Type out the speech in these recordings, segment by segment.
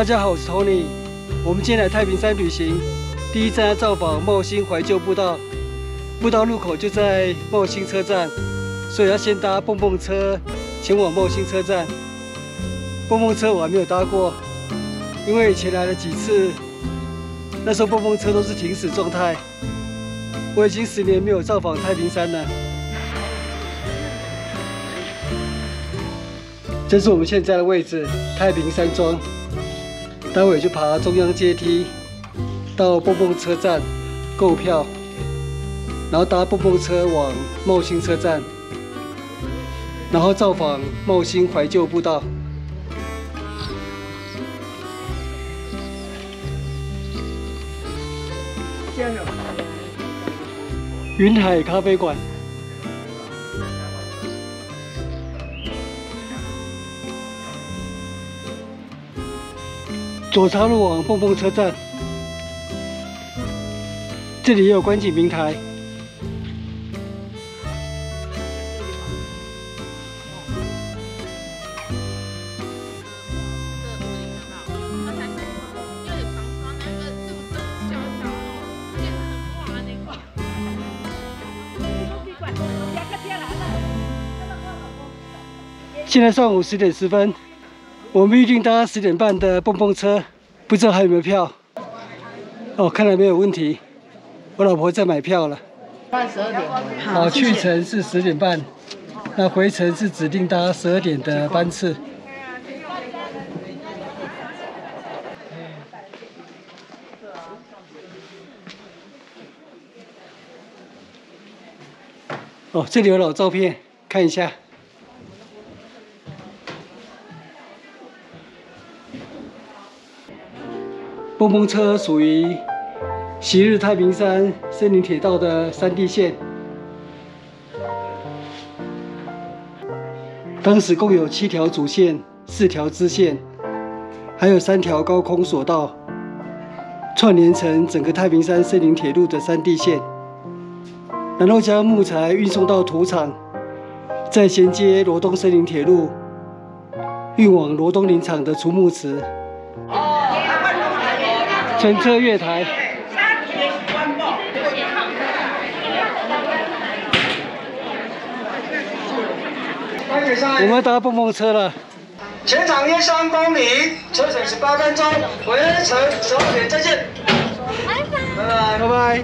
大家好，我是 Tony。我们今天来太平山旅行，第一站要造访茂兴怀旧步道。步道入口就在茂兴车站，所以要先搭蹦蹦车前往茂兴车站。蹦蹦车我还没有搭过，因为以前来了几次，那时候蹦蹦车都是停驶状态。我已经十年没有造访太平山了。这是我们现在的位置，太平山庄。待会就爬中央阶梯到蹦蹦车站购票。然后搭蹦蹦车往茂兴车站，然后造访茂兴怀旧步道。云海咖啡馆，左岔路往蹦蹦车站，这里也有观景平台。现在上午十点十分，我们预定搭十点半的蹦蹦车，不知道还有没有票？哦，看来没有问题。我老婆在买票了。半十二点。好，去程是十点半，那回程是指定搭十二点的班次。哦，这里有老照片，看一下。蹦蹦车属于昔日太平山森林铁道的山地线，当时共有七条主线、四条支线，还有三条高空索道，串联成整个太平山森林铁路的山地线。然后将木材运送到土场，再衔接罗东森林铁路，运往罗东林场的除木池。乘车月台，我们搭蹦蹦车了。全长约三公里，车程十八分钟，回程十二点再见。拜拜，拜拜。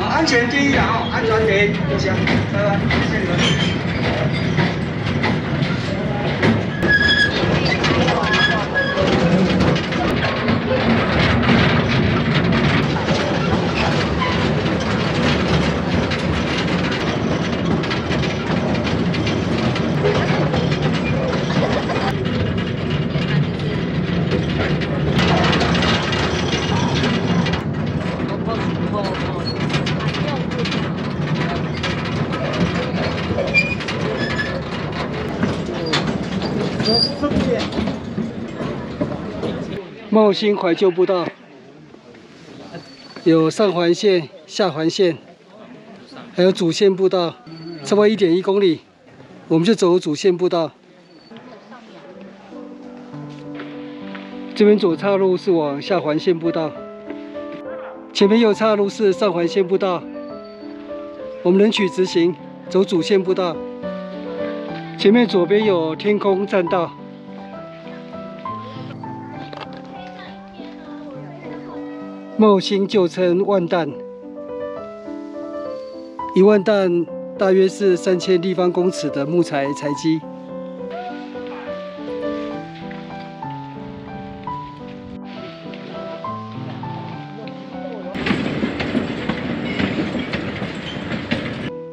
好，安全第一啊，安全第一，就行，拜拜，谢谢你们。茂兴怀旧步道有上环线、下环线，还有主线步道，差不多一点一公里，我们就走主线步道。这边左岔路是往下环线步道，前面右岔路是上环线步道。我们能取直行，走主线步道。前面左边有天空栈道。茂兴旧称万担，一万担大约是三千立方公尺的木材材积。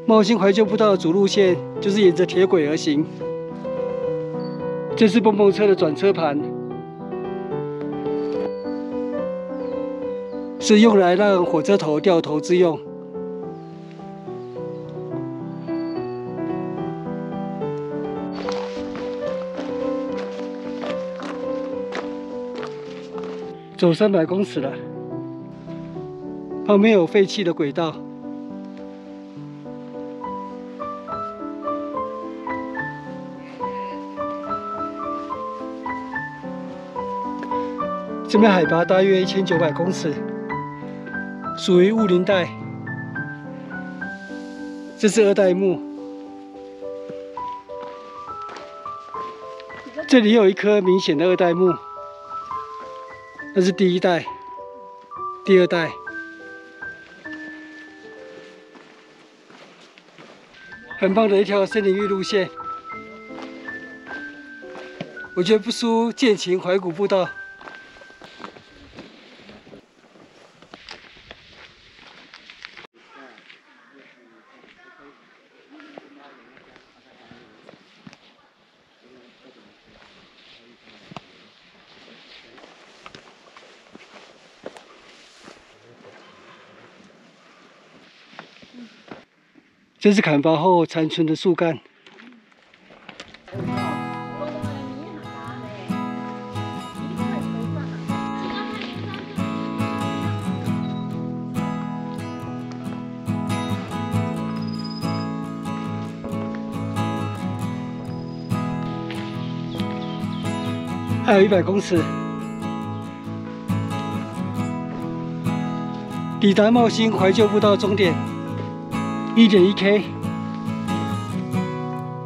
茂兴怀旧步道的主路线就是沿着铁轨而行。这是蹦蹦车的转车盘。是用来让火车头掉头之用。走三百公尺了，旁边有废弃的轨道。这边海拔大约一千九百公尺，属于雾林带。这是二代目，这里有一棵明显的二代目，那是第一代、第二代，很棒的一条森林浴路线。我觉得不输剑琴怀古步道。这是砍伐后残存的树干。还有一百公尺，抵达茂兴怀旧步道终点，一点一 K，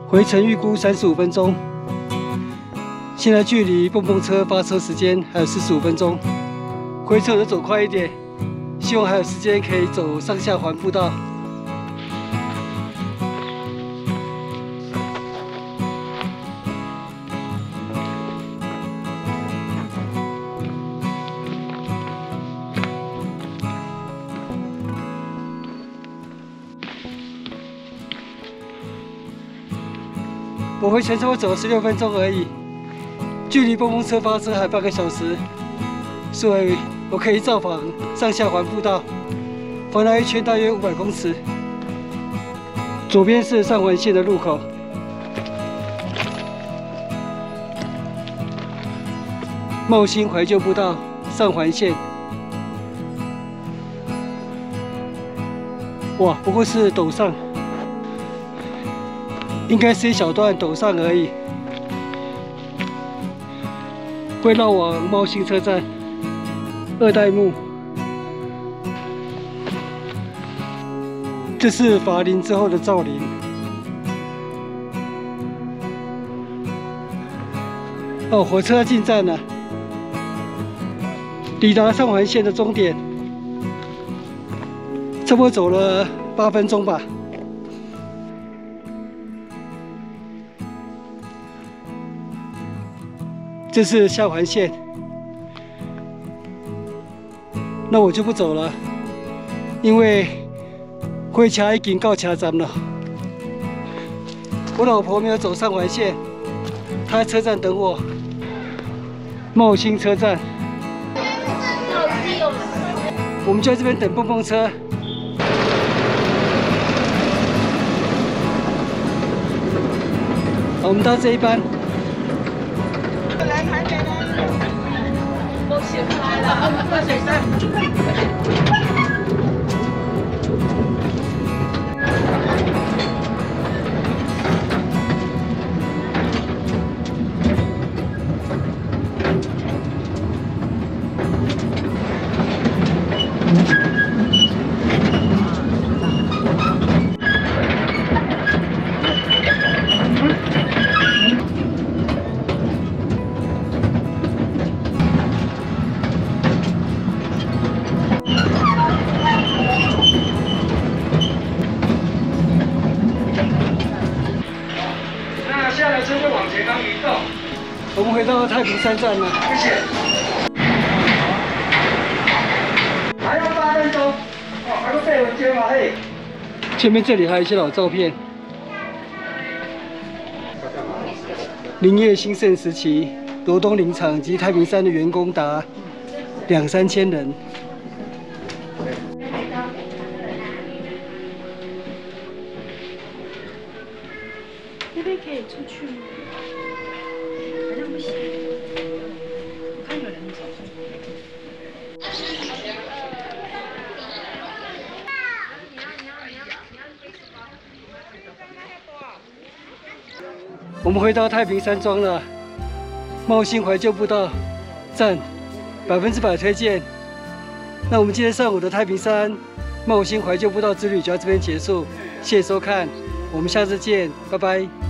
回程预估三十五分钟。现在距离蹦蹦车发车时间还有四十五分钟，回程就走快一点，希望还有时间可以走上下环步道。我回泉州走了十六分钟而已，距离蹦蹦车发车还半个小时，所以我可以造访上下环步道，环绕一圈大约五百公尺。左边是上环线的路口，茂兴怀旧步道上环线。哇，不过是陡上。应该是一小段陡上而已，会绕往猫星车站二代目。这是伐林之后的造林。哦，火车进站了，抵达上环线的终点，差不多走了八分钟吧。这是下环线，那我就不走了，因为会卡已经到车站了。我老婆没有走上环线，她在车站等我。茂兴车站，我们就在这边等蹦蹦车。我们到这一班。我们回到太平山站了，谢谢。还要八分钟，哦，还有背文件吗？嘿。前面这里还有一些老照片。林业兴盛时期，罗东林场及太平山的员工达两三千人。我们回到太平山庄了，茂兴怀旧步道赞百分之百推荐。那我们今天上午的太平山茂兴怀旧步道之旅就到这边结束，谢谢收看，我们下次见，拜拜。